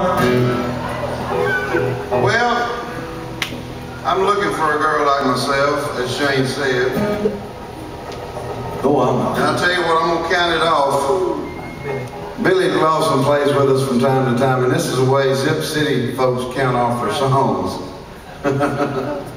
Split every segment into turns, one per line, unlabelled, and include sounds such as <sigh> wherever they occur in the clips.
girl? Well, I'm looking for a girl like myself, as Shane said.
Go on.
And I'll tell you what, I'm going to count it off. Billy Lawson plays with us from time to time, and this is the way Zip City folks count off their songs. <laughs>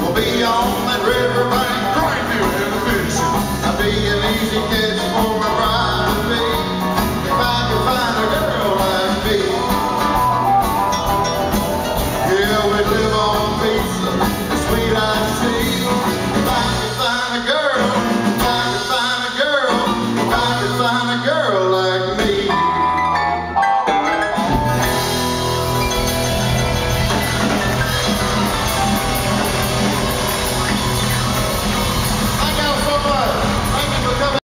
We'll be on that riverbank, right here in the field.